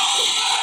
Oh!